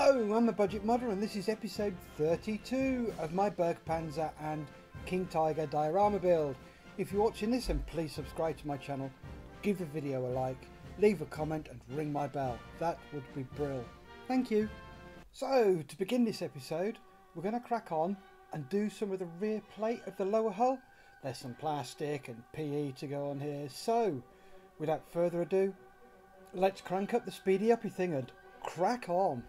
Hello, I'm the Budget Modeller and this is episode 32 of my Bergpanzer and King Tiger diorama build. If you're watching this then please subscribe to my channel, give the video a like, leave a comment and ring my bell. That would be brill. Thank you. So, to begin this episode, we're going to crack on and do some of the rear plate of the lower hull. There's some plastic and PE to go on here, so without further ado, let's crank up the speedy uppy thing and crack on.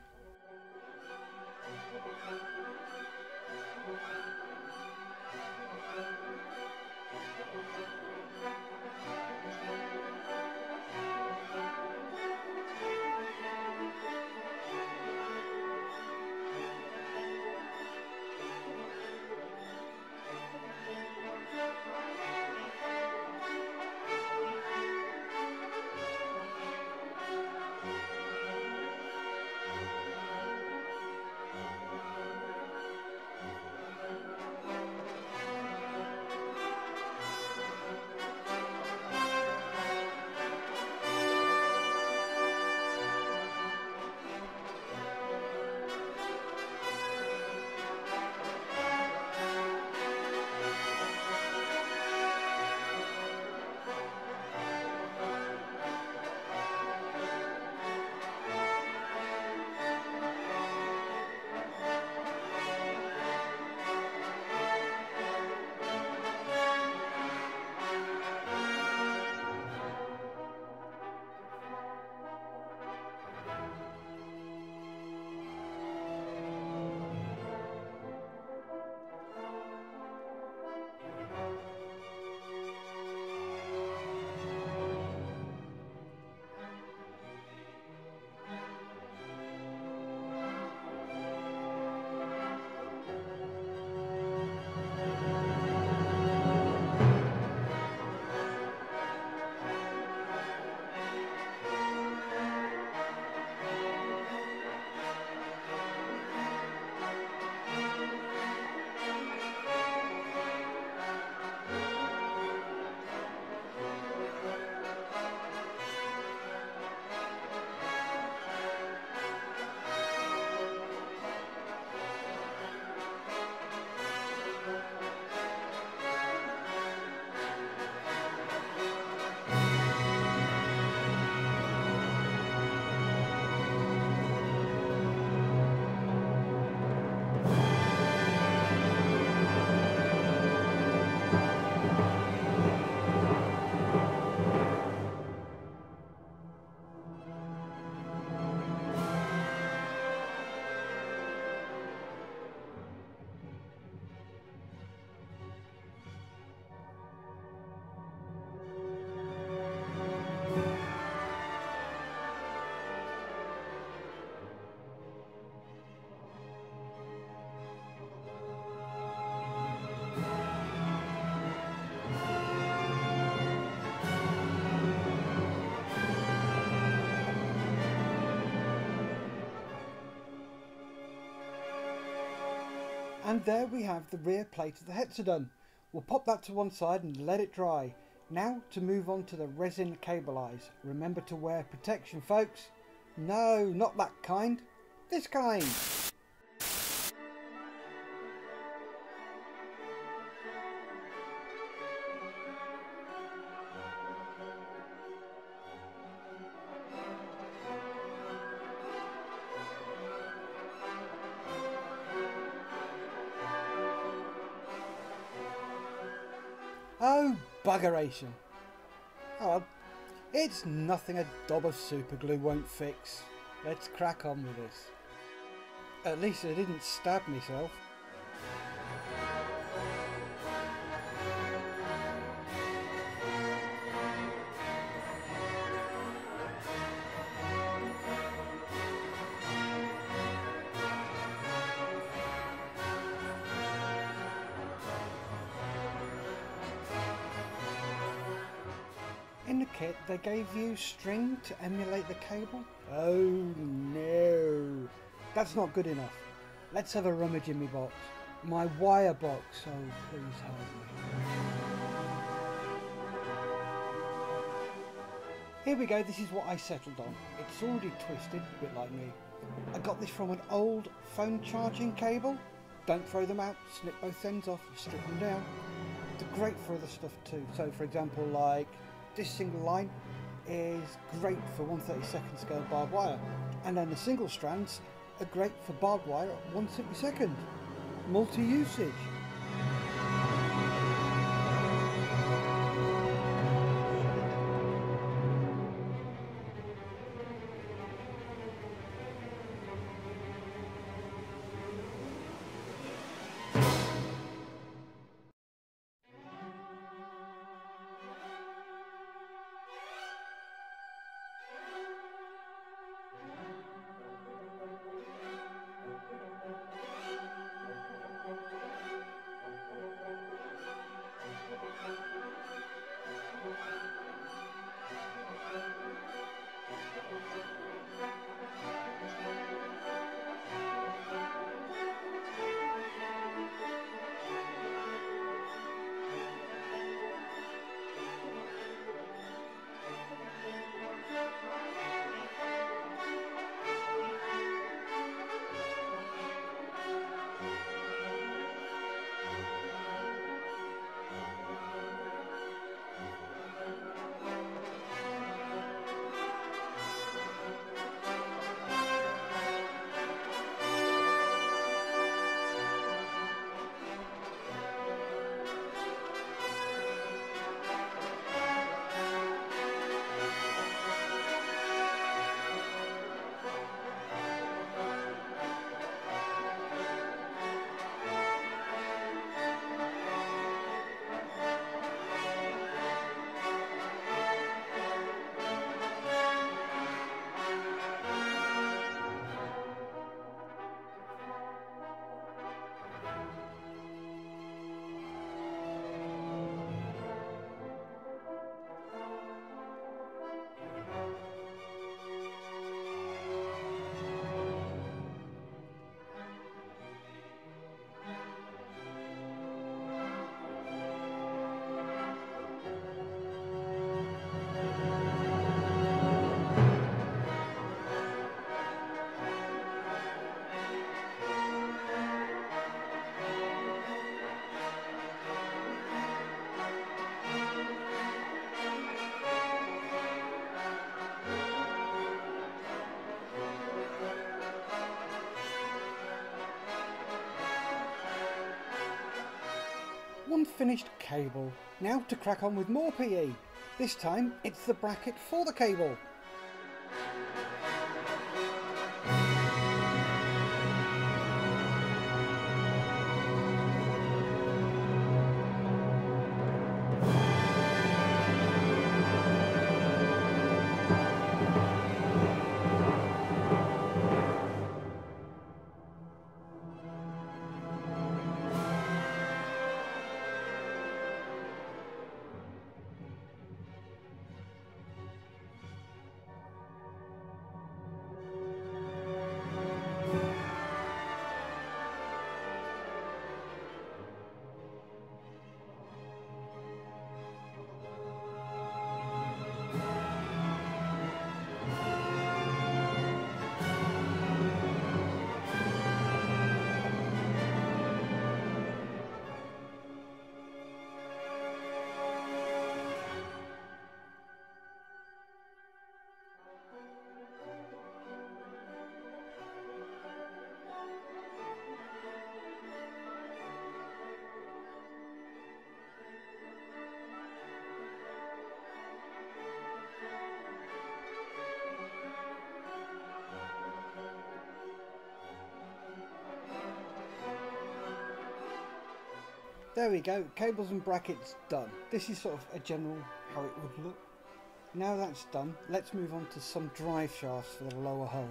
And there we have the rear plate of the Hexadon. We'll pop that to one side and let it dry. Now to move on to the resin cable eyes. Remember to wear protection folks. No, not that kind. This kind. Oh, buggeration. Oh, it's nothing a daub of superglue won't fix. Let's crack on with this. At least I didn't stab myself. Kit they gave you string to emulate the cable? Oh no, that's not good enough. Let's have a rummage in my box. My wire box, oh please help me. Here we go, this is what I settled on. It's already twisted, a bit like me. I got this from an old phone charging cable. Don't throw them out, snip both ends off, strip them down. They're great for other stuff too. So for example, like this single line is great for 132nd scale barbed wire. And then the single strands are great for barbed wire at 172nd. Multi-usage. Finished cable. Now to crack on with more PE. This time it's the bracket for the cable. There we go, cables and brackets done. This is sort of a general how it would look. Now that's done, let's move on to some drive shafts for the lower hull.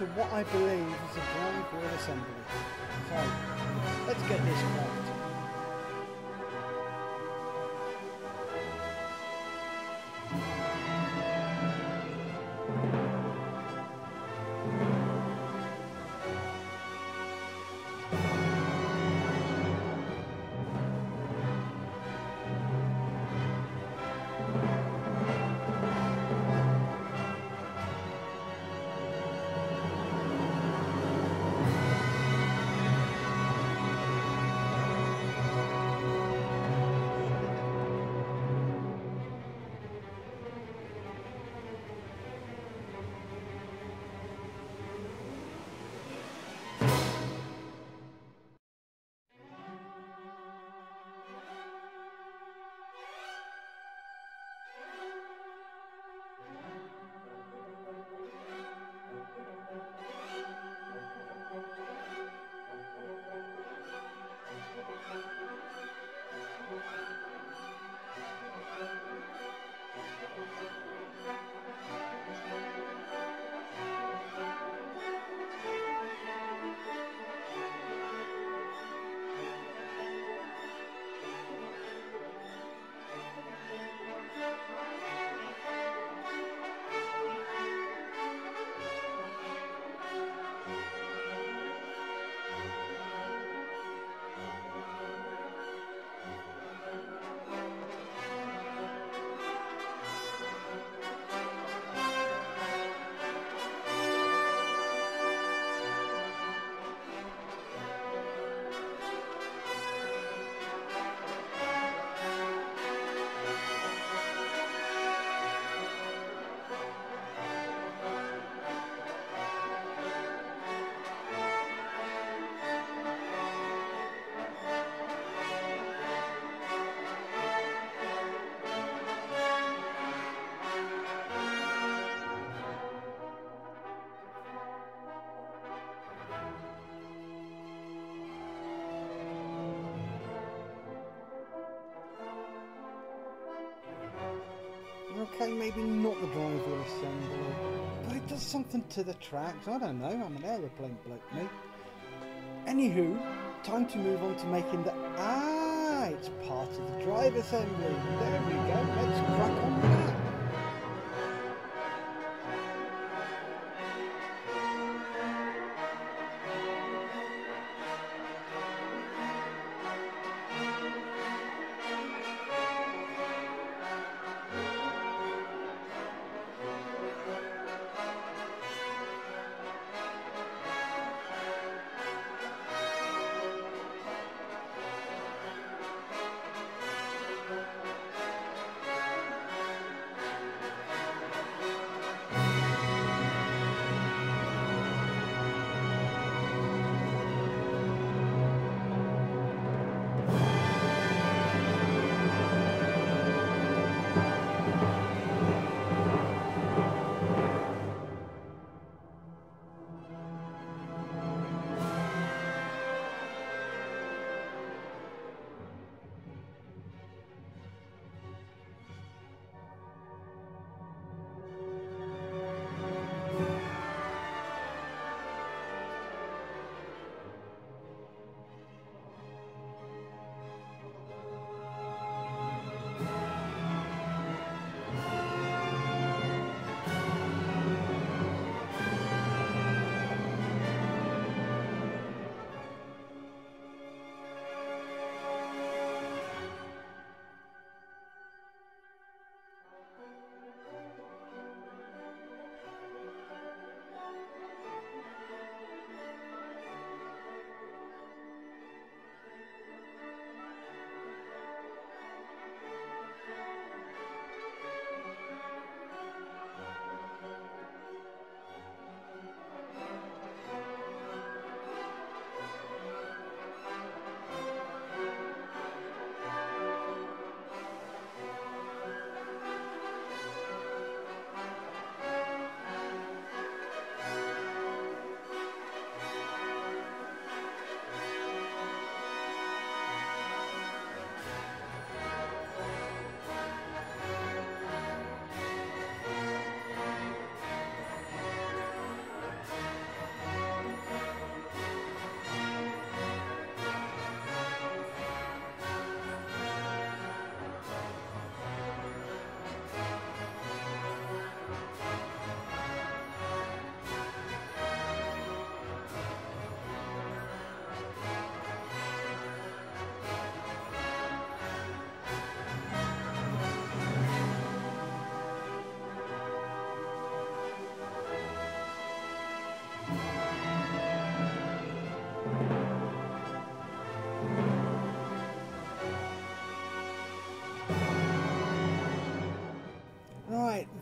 Onto what I believe is a drive wheel assembly. So, let's get this right. Okay, maybe not the drive wheel assembly, but it does something to the tracks. I don't know, I'm an aeroplane bloke, mate. Anywho, time to move on to making the... Ah, it's part of the drive assembly. There we go, let's crack on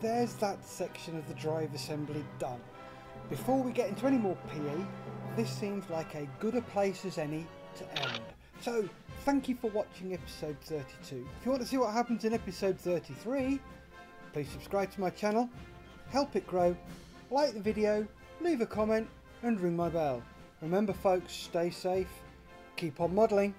there's that section of the drive assembly done. Before we get into any more PE, this seems like a good a place as any to end. So, thank you for watching episode 32. If you want to see what happens in episode 33, please subscribe to my channel, help it grow, like the video, leave a comment and ring my bell. Remember folks, stay safe, keep on modelling.